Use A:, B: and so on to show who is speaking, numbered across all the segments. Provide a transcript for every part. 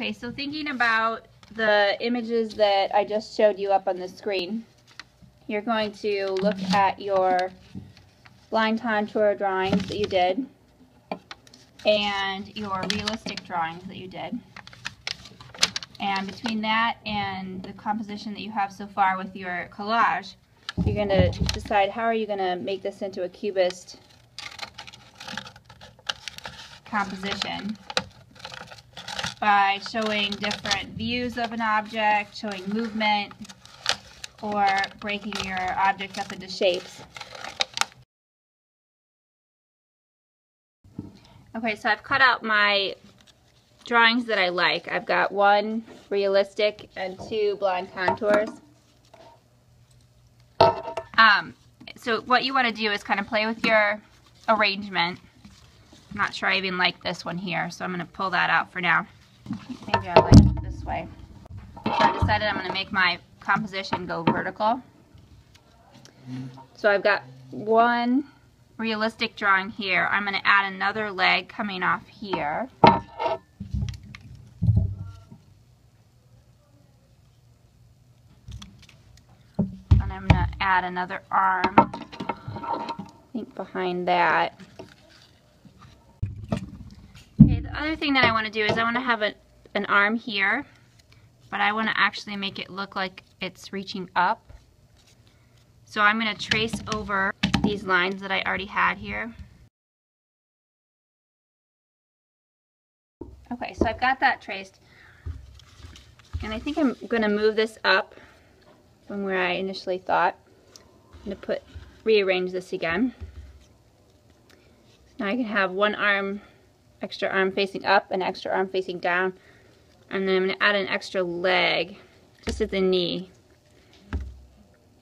A: Okay, so thinking about the images that I just showed you up on the screen, you're going to look at your line contour drawings that you did and your realistic drawings that you did. And between that and the composition that you have so far with your collage, you're going to decide how are you going to make this into a cubist composition by showing different views of an object, showing movement, or breaking your object up into shapes. Okay, so I've cut out my drawings that I like. I've got one realistic and two blind contours. Um, so what you want to do is kind of play with your arrangement. I'm not sure I even like this one here, so I'm going to pull that out for now. Maybe I like it this way. So I decided I'm going to make my composition go vertical. So I've got one realistic drawing here. I'm going to add another leg coming off here. And I'm going to add another arm, I think behind that. The other thing that I want to do is I want to have a, an arm here, but I want to actually make it look like it's reaching up. So I'm going to trace over these lines that I already had here. Okay, so I've got that traced. And I think I'm going to move this up from where I initially thought. I'm going to put, rearrange this again. Now I can have one arm, extra arm facing up and extra arm facing down. And then I'm going to add an extra leg just at the knee.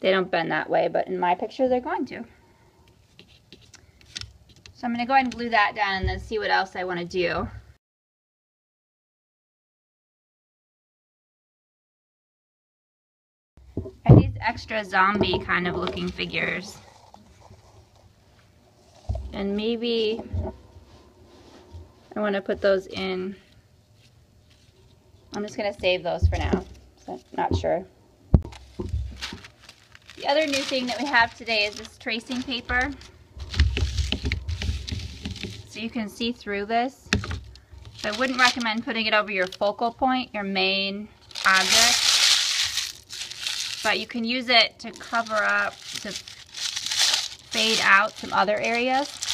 A: They don't bend that way, but in my picture they're going to. So I'm going to go ahead and glue that down and then see what else I want to do. Are these extra zombie kind of looking figures? And maybe I want to put those in. I'm just going to save those for now. So not sure. The other new thing that we have today is this tracing paper so you can see through this. I wouldn't recommend putting it over your focal point, your main object. But you can use it to cover up, to fade out some other areas.